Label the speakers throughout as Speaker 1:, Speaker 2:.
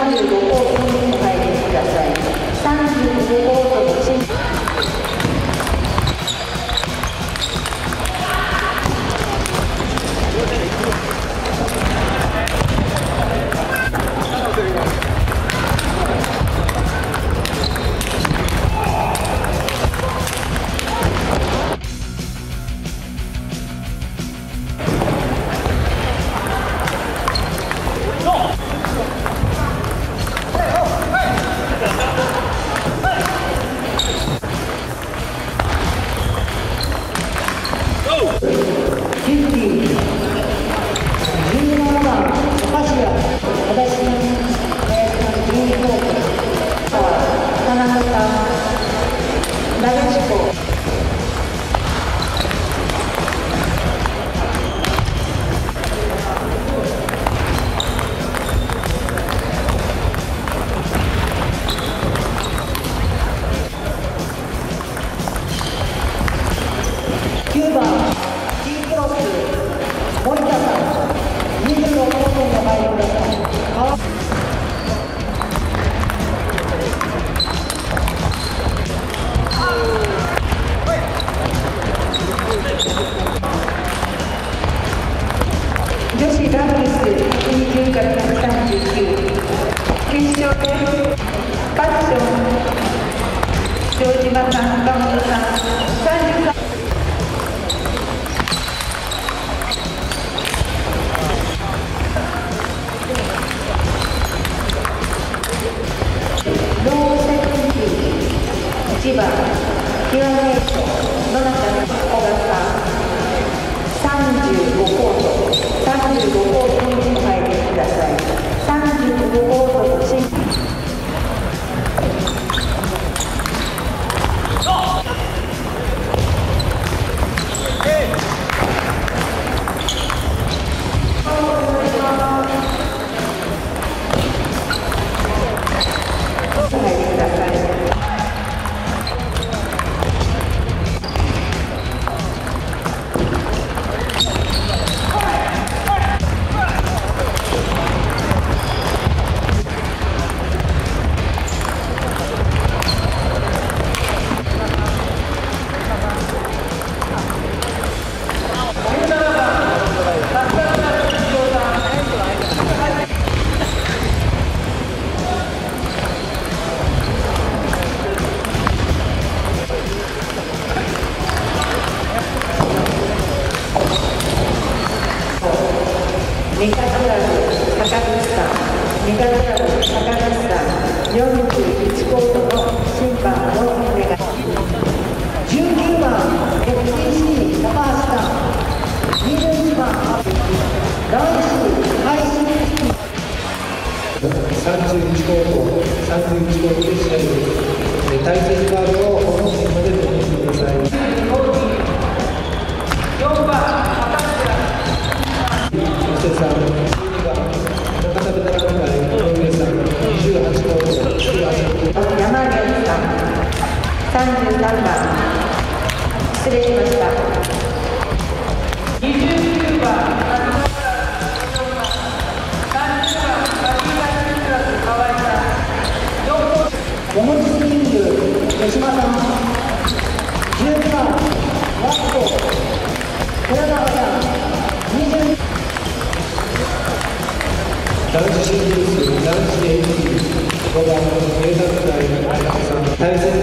Speaker 1: 할머니도 오고 決勝でパッション城島さん、岡本さん33ローセクティ1番。キュ
Speaker 2: 31コート、31コートで試合です。対戦カードをこの辺までご入ください。そしてさん、12番、中田、さん、28コート、18コート。
Speaker 1: 山源さん33番失礼しました
Speaker 2: 男子シングルス、男子 AT、5番、名作会、さん、
Speaker 1: 大切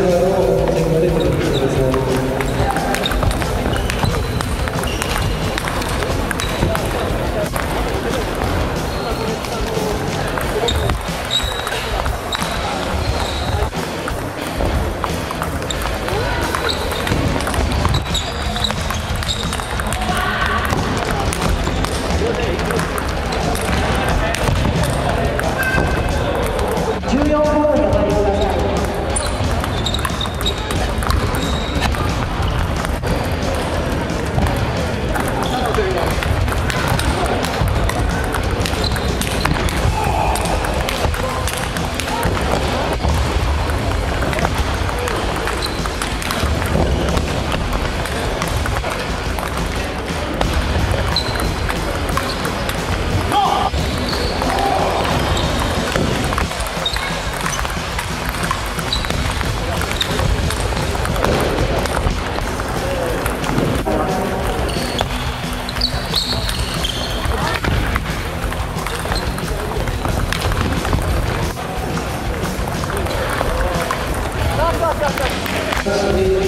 Speaker 2: している